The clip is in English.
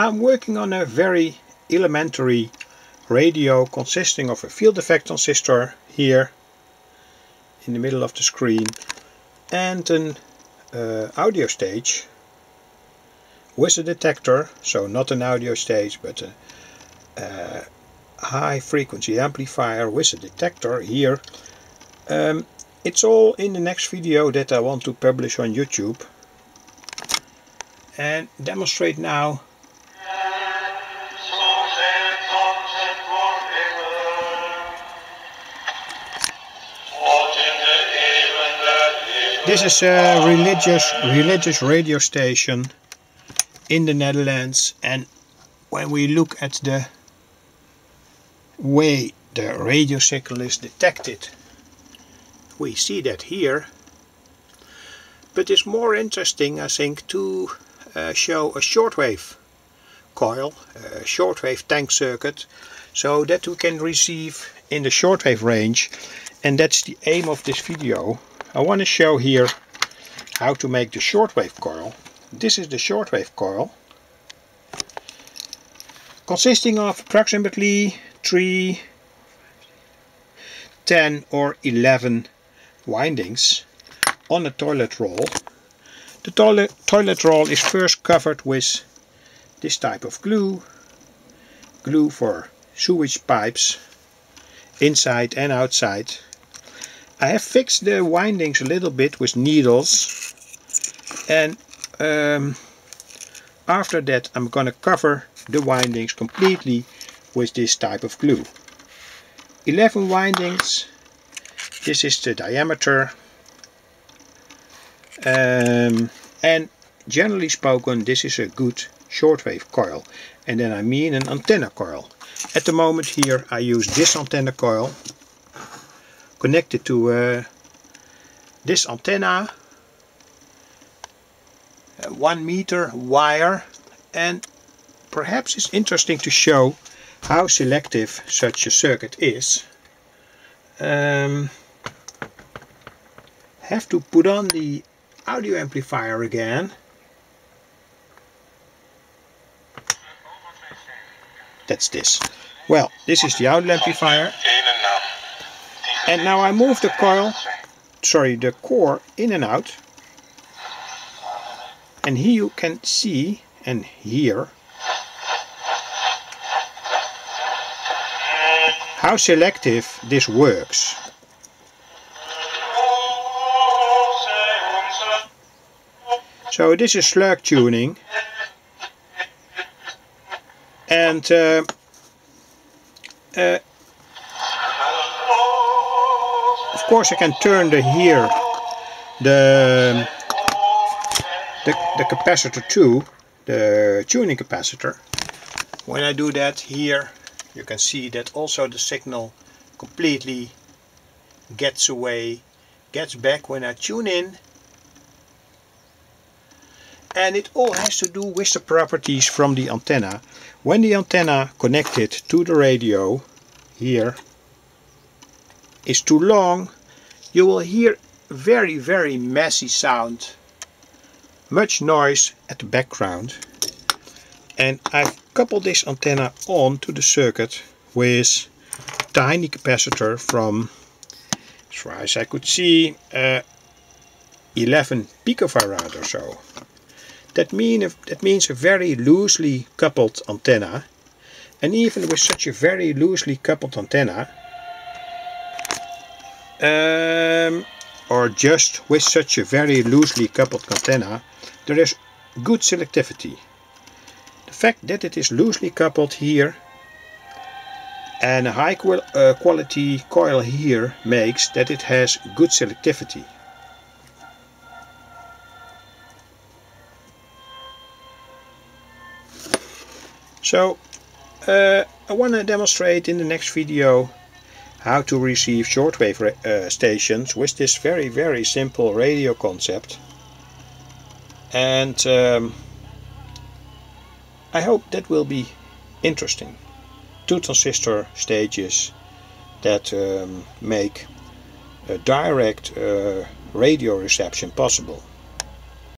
I'm working on a very elementary radio consisting of a field effect transistor here in the middle of the screen and an uh, audio stage with a detector, so not an audio stage but a, a high frequency amplifier with a detector here. Um, it's all in the next video that I want to publish on YouTube and demonstrate now This is a religious religious radio station in the Netherlands and when we look at the way the radio signal is detected we see that here. But it's more interesting I think to uh, show a shortwave coil, a shortwave tank circuit so that we can receive in the shortwave range and that's the aim of this video I want to show here how to make the shortwave coil. This is the shortwave coil consisting of approximately 3, 10 or 11 windings on a toilet roll. The toilet, toilet roll is first covered with this type of glue, glue for sewage pipes inside and outside I have fixed the windings a little bit with needles. And um, after that I'm gonna cover the windings completely with this type of glue. 11 windings. This is the diameter. Um, and generally spoken this is a good shortwave coil. And then I mean an antenna coil. At the moment here I use this antenna coil connected to uh, this antenna. Uh, one meter wire. And perhaps it's interesting to show how selective such a circuit is. Um, have to put on the audio amplifier again. That's this. Well this is the audio amplifier and now I move the coil, sorry, the core in and out. And here you can see and hear how selective this works. So this is slug tuning and uh, uh, course I can turn the here the the, the capacitor to the tuning capacitor. When I do that here you can see that also the signal completely gets away gets back when I tune in. And it all has to do with the properties from the antenna. When the antenna connected to the radio here is too long you will hear very very messy sound much noise at the background. And I've coupled this antenna on to the circuit with tiny capacitor from as far as I could see uh, 11 picofarad or so. That, mean, that means a very loosely coupled antenna. And even with such a very loosely coupled antenna um, or just with such a very loosely coupled antenna, there is good selectivity. The fact that it is loosely coupled here and a high uh, quality coil here makes that it has good selectivity. So uh, I want to demonstrate in the next video how to receive shortwave uh, stations with this very very simple radio concept. And um, I hope that will be interesting. Two transistor stages that um, make a direct uh, radio reception possible